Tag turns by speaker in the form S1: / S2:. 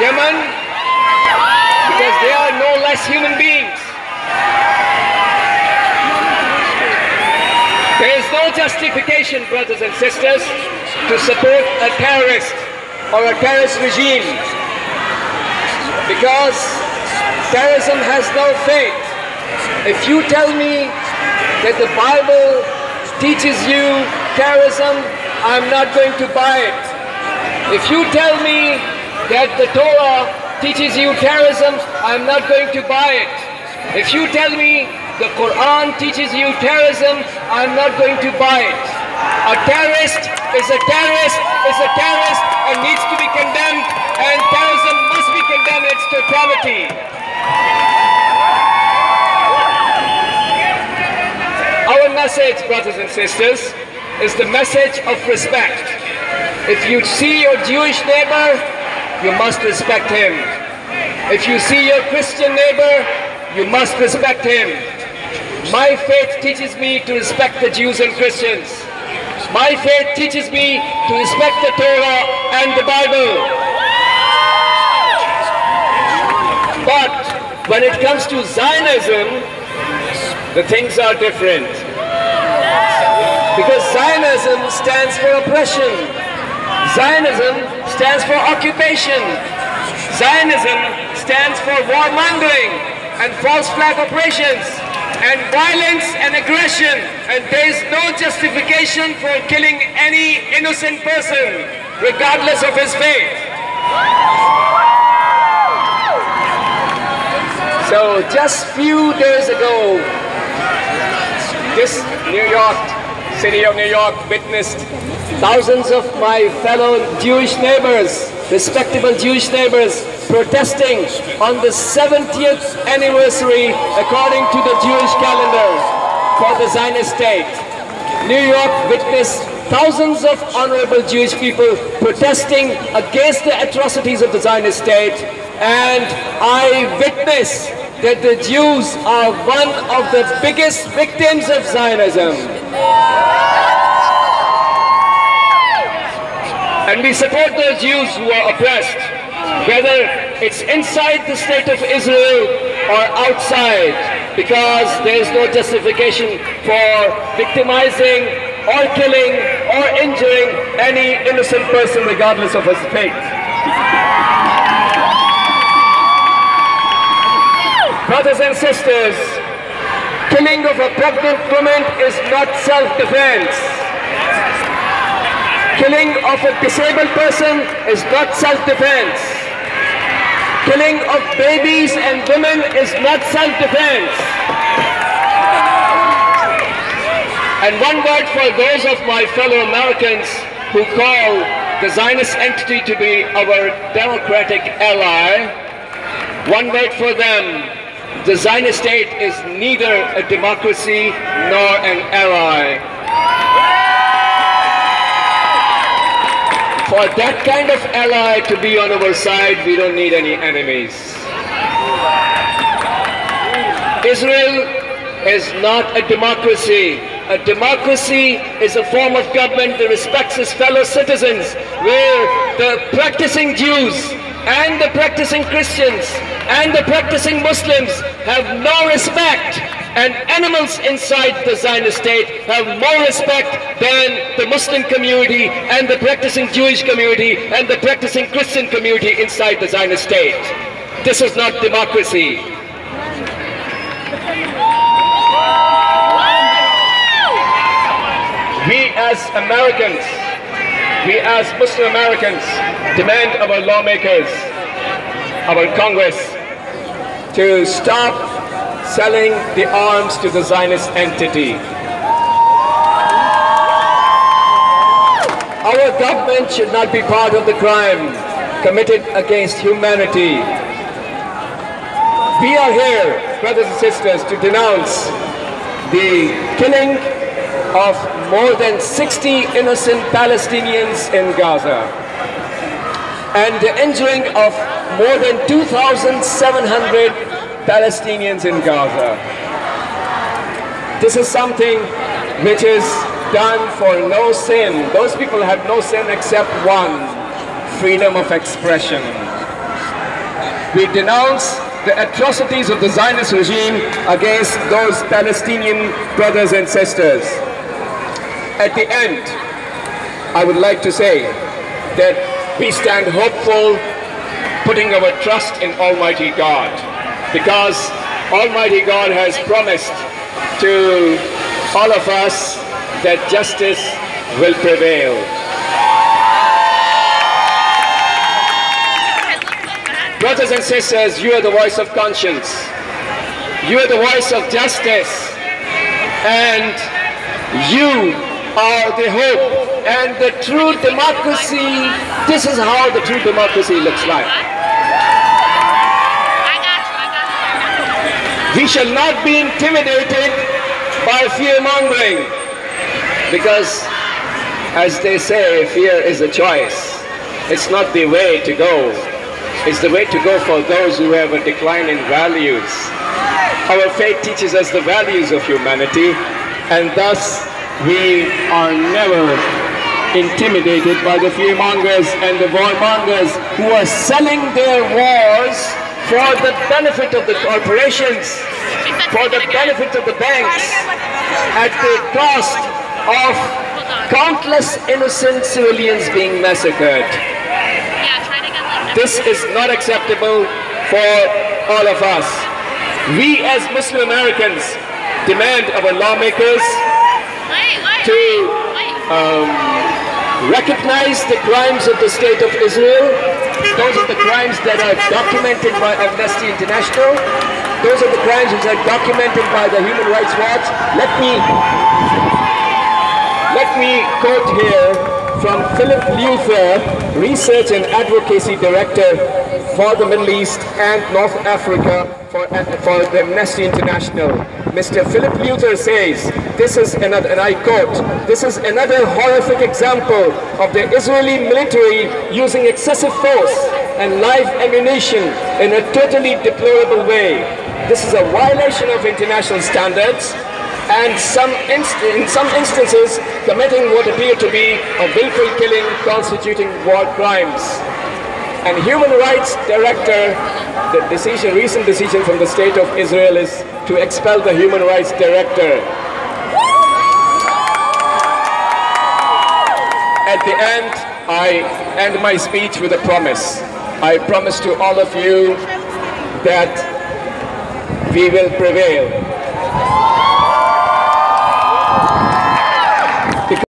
S1: Yemen because they are no less human beings. There is no justification, brothers and sisters, to support a terrorist or a terrorist regime because terrorism has no faith. If you tell me that the Bible teaches you terrorism, I'm not going to buy it. If you tell me that the Torah teaches you terrorism, I'm not going to buy it. If you tell me the Quran teaches you terrorism, I'm not going to buy it. A terrorist is a terrorist, is a terrorist and needs to be condemned and terrorism must be condemned in its totality. Our message, brothers and sisters, is the message of respect. If you see your Jewish neighbor, you must respect him. If you see your Christian neighbor, you must respect him. My faith teaches me to respect the Jews and Christians. My faith teaches me to respect the Torah and the Bible. But when it comes to Zionism, the things are different. Because Zionism stands for oppression. Zionism stands for occupation. Zionism stands for warmongering and false flag operations and violence and aggression. And there is no justification for killing any innocent person, regardless of his faith. So just few days ago, this New York, city of New York witnessed thousands of my fellow Jewish neighbors, respectable Jewish neighbors, protesting on the 70th anniversary according to the Jewish calendar for the Zionist state. New York witnessed thousands of honorable Jewish people protesting against the atrocities of the Zionist state and I witness that the Jews are one of the biggest victims of Zionism. And we support those Jews who are oppressed, whether it's inside the state of Israel or outside, because there is no justification for victimizing or killing or injuring any innocent person regardless of his faith. Brothers and sisters, killing of a pregnant woman is not self-defense. Killing of a disabled person is not self-defense. Killing of babies and women is not self-defense. And one word for those of my fellow Americans who call the Zionist entity to be our democratic ally, one word for them, the Zionist state is neither a democracy nor an ally. For that kind of ally to be on our side, we don't need any enemies. Israel is not a democracy. A democracy is a form of government that respects its fellow citizens, where the practicing Jews and the practicing Christians and the practicing Muslims have no respect and animals inside the Zionist state have more respect than the Muslim community and the practicing Jewish community and the practicing Christian community inside the Zionist state. This is not democracy. We as Americans, we as Muslim Americans demand our lawmakers, our Congress, to stop selling the arms to the Zionist entity. Our government should not be part of the crime committed against humanity. We are here, brothers and sisters, to denounce the killing of more than 60 innocent Palestinians in Gaza and the injuring of more than 2,700 Palestinians in Gaza. This is something which is done for no sin. Those people have no sin except one, freedom of expression. we denounce the atrocities of the Zionist regime against those Palestinian brothers and sisters. At the end, I would like to say that we stand hopeful, putting our trust in Almighty God, because Almighty God has promised to all of us that justice will prevail. Brothers and sisters, you are the voice of conscience. You are the voice of justice. And you are the hope. And the true democracy, this is how the true democracy looks like. We shall not be intimidated by fear-mongering. Because, as they say, fear is a choice. It's not the way to go It's the way to go for those who have a decline in values. Our faith teaches us the values of humanity, and thus we are never intimidated by the fearmongers and the warmongers who are selling their wars for the benefit of the corporations, for the benefit of the banks, at the cost of countless innocent civilians being massacred. This is not acceptable for all of us. We as Muslim Americans demand of our lawmakers to um, recognize the crimes of the state of Israel. Those are the crimes that are documented by Amnesty International. Those are the crimes which are documented by the Human Rights Watch. Let me, let me quote here from Philip Luther, Research and Advocacy Director for the Middle East and North Africa for, for the Amnesty International. Mr. Philip Luther says, this is another, and I quote, this is another horrific example of the Israeli military using excessive force and live ammunition in a totally deplorable way. This is a violation of international standards and some in some instances committing what appear to be a willful killing constituting war crimes. And Human Rights Director, the decision, recent decision from the State of Israel is to expel the Human Rights Director. At the end, I end my speech with a promise. I promise to all of you that we will prevail